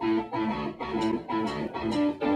Thank you.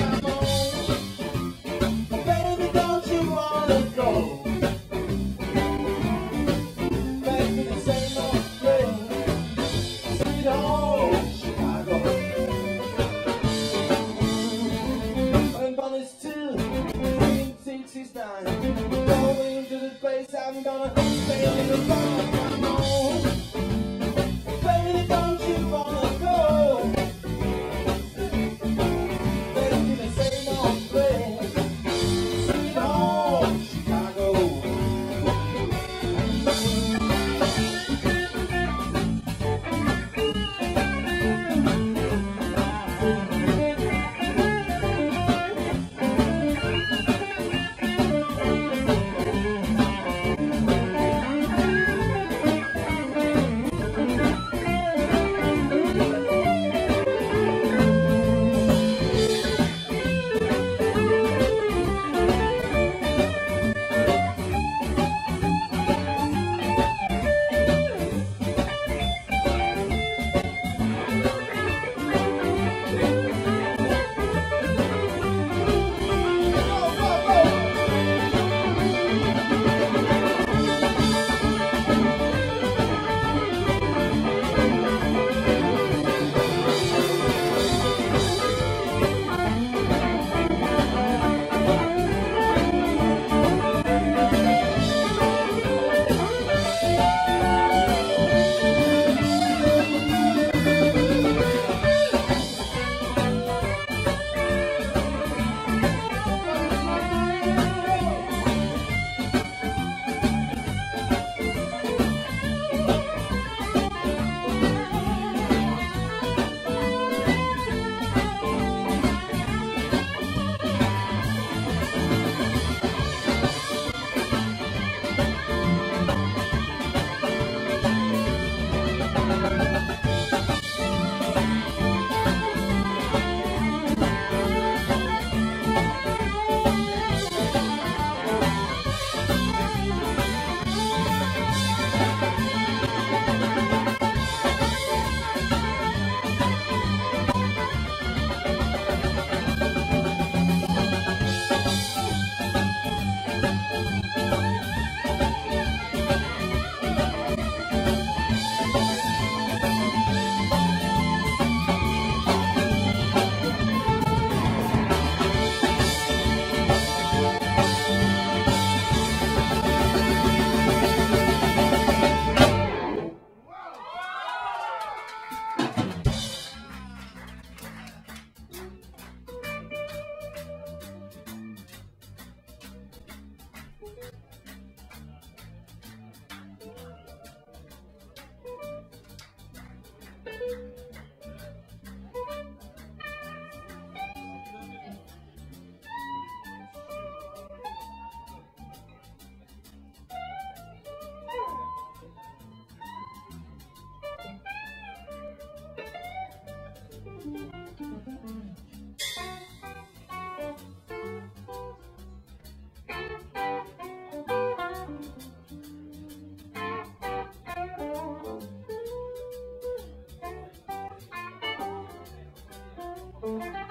Música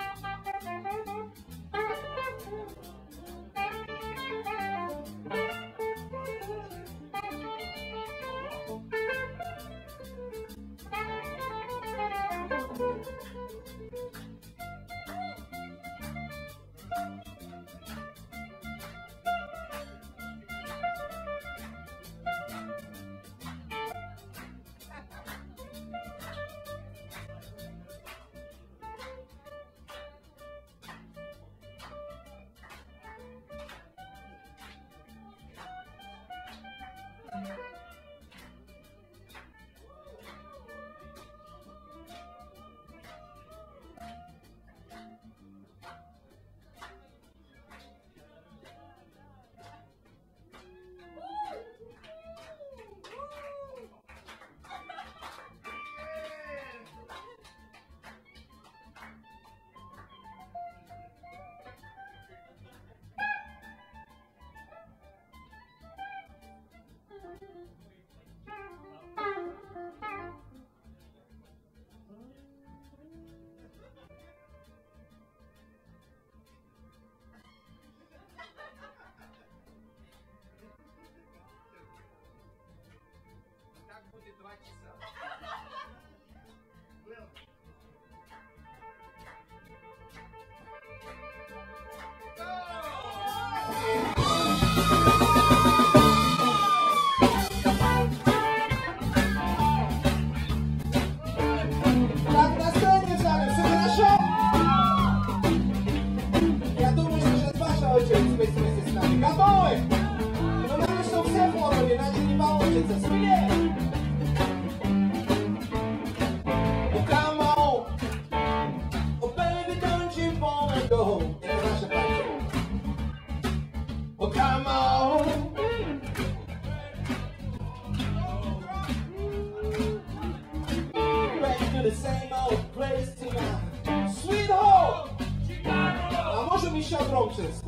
roaches.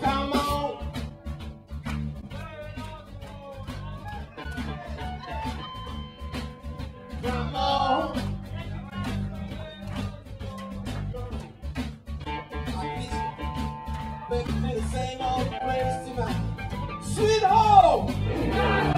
Come on. Come on. Back to the same old place tonight. Sweet home.